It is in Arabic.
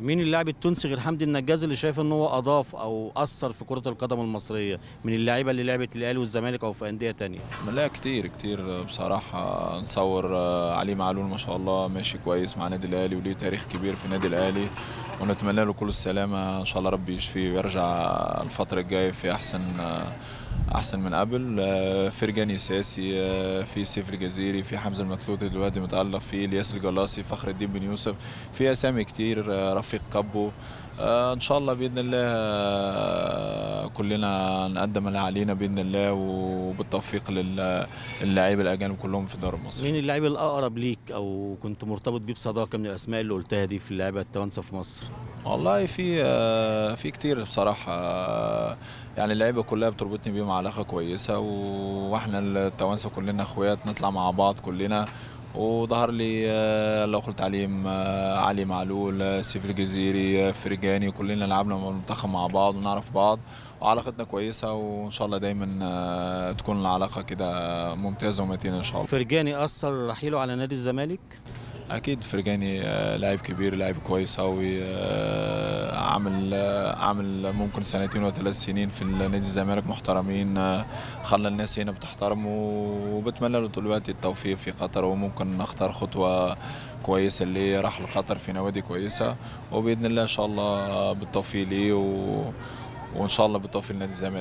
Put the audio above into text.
مين اللاعب التونسي غير حمدي النجاز اللي شايف إن هو أضاف أو أثر في كرة القدم المصرية؟ من اللعيبة اللي لعبت الاهلي والزمالك أو في أندية تانية؟ لا كتير كتير بصراحة. نصور آه، علي معلول ما شاء الله ماشي كويس مع النادي الأهلي وليه تاريخ كبير في النادي الأهلي. ونتمنى له كل السلامة. إن شاء الله ربي يشفيه ويرجع الفترة الجاية في أحسن آه، أحسن من قبل. آه، فرجاني ساسي في سيف الجزيري في حمزة المكلوتي دلوقتي متألق في إلياس الجلاصي فخر الدين بن يوسف في أسامي كتير رفيق كابو آه، إن شاء الله بإذن الله آه، كلنا نقدم اللي علينا بإذن الله وبالتوفيق للاعيبه الأجانب كلهم في الدوري المصري. مين اللاعب الأقرب ليك أو كنت مرتبط بيه بصداقة من الأسماء اللي قلتها دي في اللعيبة التوانسة في مصر؟ والله في آه، في كتير بصراحة. يعني اللعيبة كلها بتربطني بيهم علاقة كويسة وإحنا التوانسة كلنا أخوات نطلع مع بعض كلنا. وظهر لي آه، الله يقول تعليم آه، علي معلول آه، سيف الجزيري فرجاني كلنا لعبنا مع المنتخب مع بعض ونعرف بعض وعلاقتنا كويسة وإن شاء الله دايما تكون العلاقة كده ممتازة ومتينة إن شاء الله. فرجاني أثر رحيله على نادي الزمالك؟ أكيد فرجاني آه، لاعب كبير لاعب كويس قوي عامل آه، عامل ممكن سنتين وثلاث سنين في نادي الزمالك محترمين آه، خلى الناس هنا بتحترمه وبتمنى له طول الوقت التوفيق في قطر وممكن نختار خطوة كويسة اللي راح لقطر في نوادي كويسة. وبإذن الله إن شاء الله بالتوفيق ليه و... وإن شاء الله بالتوفيق لنادي الزمالك.